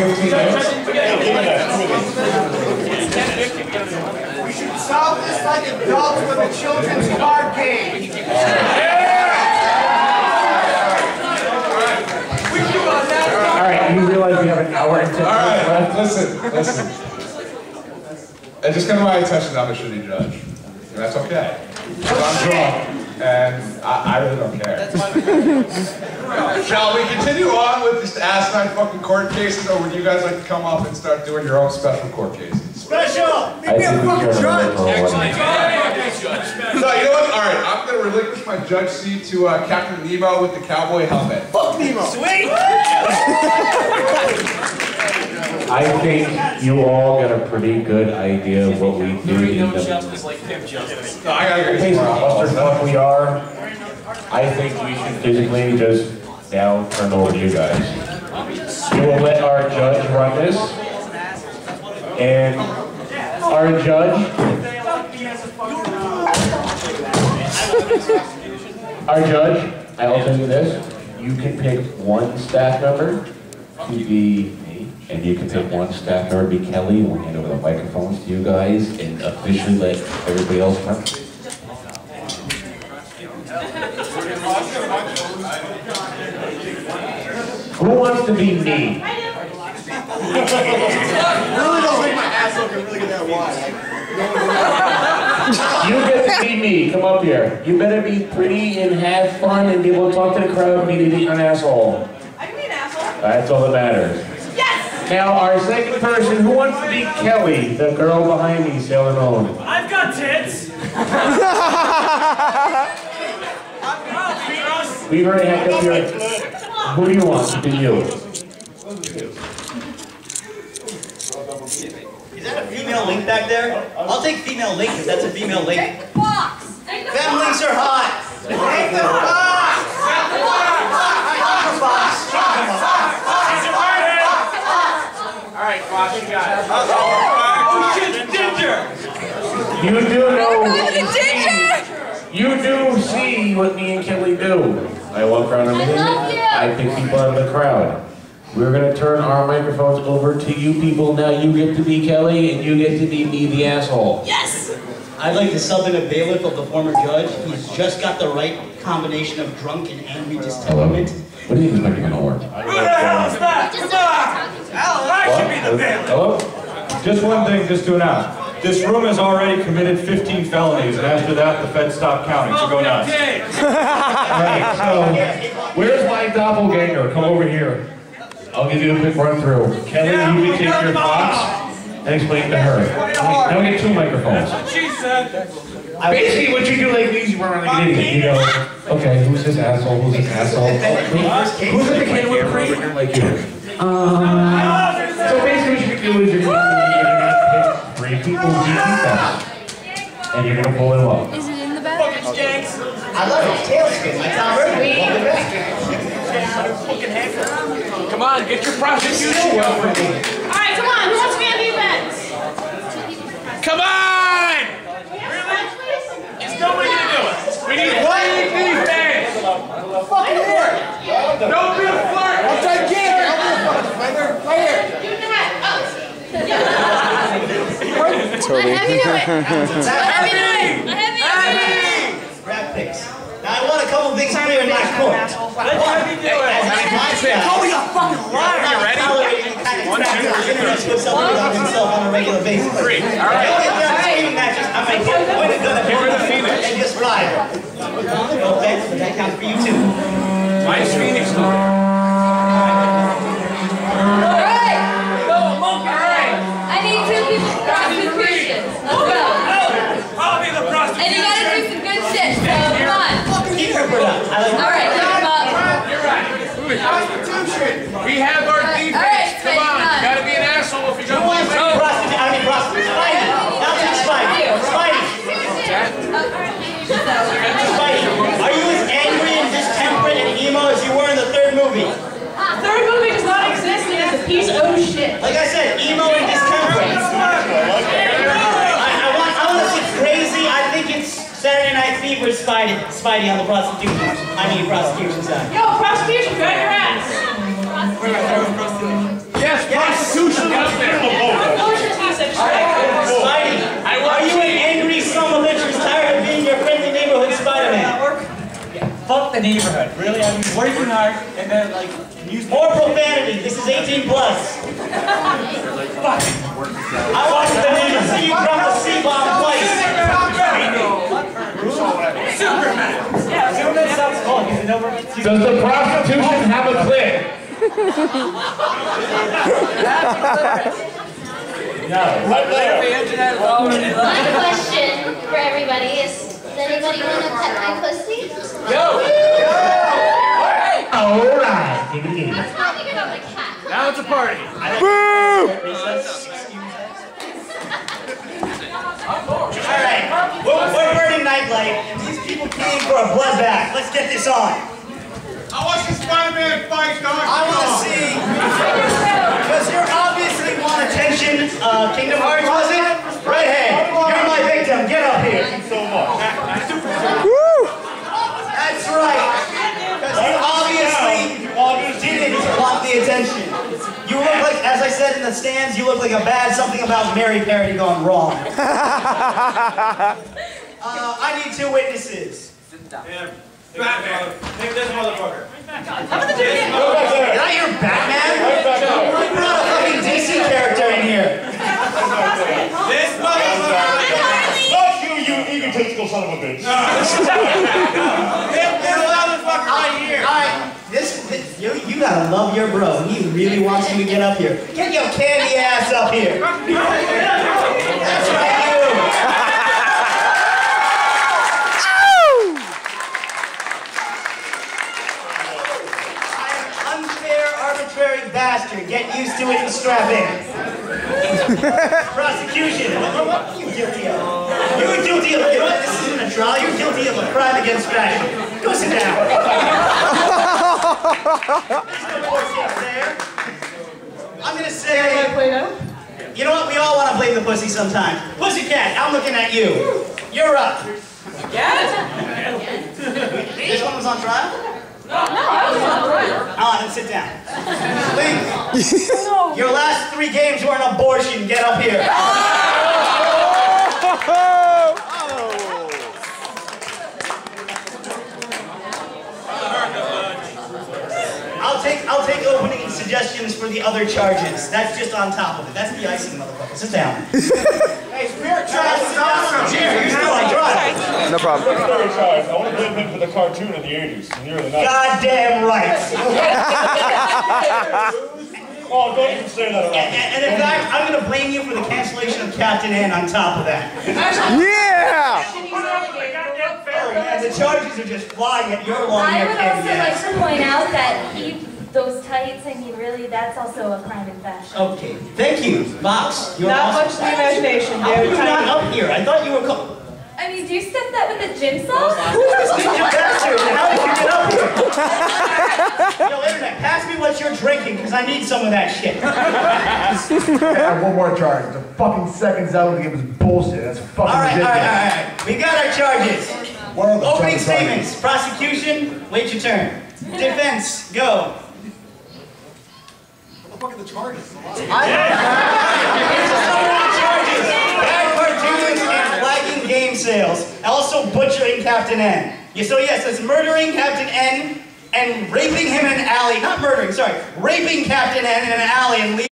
15 minutes. We should solve this like adults with a children's card game. All right, you realize we have an hour and 10 minutes All right, left? listen, listen. It just to my attention I'm a shitty judge. And that's okay. I'm drunk, and I, I really don't care. Shall we continue on with this asinine fucking court cases, or would you guys like to come up and start doing your own special court cases? Special! I think we turn it over for. No, you know what? All right, I'm going to relinquish my judge seat to uh, Captain Nemo with the cowboy helmet. Fuck Nemo! Sweet! I think you all got a pretty good idea of what we do There in the Justice like pimp justice. No, I gotta get Basically, somewhere else. cluster what we are, I think we should physically just now turn over to you guys. We will let our judge run this. And our judge, our judge, I will tell you this, you can pick one staff member to be me, and you can pick one staff member be Kelly, and we'll hand over the microphones to you guys and officially let everybody else run. Who wants to be me? Really don't make my ass look really that wide. You get to be me. Come up here. You better be pretty and have fun and be able to talk to the crowd and be an asshole. I can be an asshole. That's all that matters. Yes! Now, our second person, who wants to be Kelly, the girl behind me, sailing home? I've got tits. We've already had up here. Who do you want to be you? Is that a female link back there? I'll take female link because that's a female link. Take the box! Take the Fem box! links are hot. Take the box! Alright, Fox, you got it. Oh, shit, ginger! Oh, you do We're going know, the you do see what me and Kelly do. I walk around and I love you. I pick people out of the crowd. We're gonna turn our microphones over to you people. Now you get to be Kelly and you get to be me, the asshole. Yes! I'd like to sub in a bailiff of the former judge. He's just got the right combination of drunk and angry Hello? distemperament. What do you think this microphone will work? Who the hell is that? Come on! Hell, I should be the bailiff. Hello? Just one thing, just to announce. This room has already committed 15 felonies, and after that, the feds stopped counting, so go nuts. Okay. Alright, so, where's my doppelganger? Come over here. I'll give you a quick run through. Kelly, you can take your box and explain to her. Now we get two microphones. Basically, what you do like these, you run around like an idiot. You go, okay, who's this asshole? Who's this asshole? Who's in the kid with cream? Like you. Um, so basically, what you can do is you're gonna pick three people who you think best, and you're gonna pull them up. Is it in the bag? I love it. Tailspin. Like Tom Brady. Come on, get your prosecution going. Alright, come on, who wants to be on defense? Come on! Is nobody gonna do it? We need one defense! Fucking work! Don't be a flirt! I'm gigantic! I'll be a fucking defender! Right here! Do that! I have you do it! I have you do it! I have you! Grab picks. Now I want a couple things clear in my court. Let's have you do it! Call me a fucking liar. You ready? One, two, three, put somebody on himself on a regular basis. Three. All I right. don't get done screaming matches. I'm gonna get point a gun at Get rid of one Phoenix. and just fly. Okay, that counts for you too. Mine's Phoenix. Go, emo and discomfort. I, I want, to see crazy. I think it's Saturday Night Fever. Spidey, on the prostitution. I mean, prostitution side. Uh. Yo, prostitution, go your ass. Yes, prostitution. Yes, prostitution. Yes, yes, prostitution. Spidey, are you an angry son of a tired of being your friendly neighborhood Spider-Man? Fuck the neighborhood, really? I'm working hard and then, like, use more profanity. This is 18 plus. Fuck. I want the neighbor see you drop a C-bomb twice. Assume that sounds cool because it over. Does the prostitution have a clit? No. My question for everybody is, does anybody want to pet my pussy? Alright, give it, give it. That's not even on my cat. Now it's a party. All right, we're, we're burning nightlight. These people came for a bloodbath. Let's get this on. I want some Spider-Man fights, dog. I want to see, because you're obviously want attention. Uh, Kingdom Hearts, was it? Redhead, you're my victim. Get up here. Thank you So much Woo That's right. Because you obviously didn't want the attention. You look like, as I said in the stands, you look like a bad something about Mary parody gone wrong. Uh, I need two witnesses. Batman. Take this motherfucker. Did I hear Batman? You brought a fucking DC character in here. This motherfucker. Not you, you egotistical son of a bitch. This motherfucker right here. Alright, this, this you, you gotta love your bro. He really wants you to get up here. Get your candy ass up here. That's right, bastard. Get used to it and strap in. Prosecution. What, what are you guilty of? You're guilty of, you know what, this isn't a trial. You're guilty of a crime against fashion. Go sit down. There. I'm gonna say. You know what? We all want to play the pussy sometimes. Pussycat, I'm looking at you. You're up. Yes? This one was on trial? No, no, I was on trial. Oh, then sit down. Please. Your last three games were an abortion. Get up here. Oh. Oh. Oh. I'll take I'll take opening suggestions for the other charges. That's just on top of it. That's the icing, motherfucker. Sit down. hey, spirit child, sit down. Here, you're still on trial. No problem. Sorry, Charles. I want to blame him for the cartoon of the 80s, and you're the 90s. Goddamn right. Oh, don't even say that And, around. and in fact, I'm gonna blame you for the cancellation of Captain N on top of that. Yeah! Oh man, the charges are just flying at your long I hair would also like to point out that he, those tights, I mean, really, that's also a crime in fashion. Okay, thank you, Box. You're Not awesome. much to the imagination, How are dude. you not up here? I thought you were. Co- I mean, do you step that with a gym sauce? Who is this ninja bastard? and How did you get up here? Yo, internet, pass me what you're drinking, because I need some of that shit. I have one more charge. The fucking second Zelda game was bullshit. That's fucking All right, all ridiculous. right, all right, all right. We got our charges. What are the Opening statements. Prosecution, wait your turn. Defense, go. What the fuck are the charges? charges. Bad cartoons and flagging game sales. Also butchering Captain N. Yeah, so yes, it's murdering Captain N and raping him in an alley. Not murdering, sorry. Raping Captain N in an alley and leaving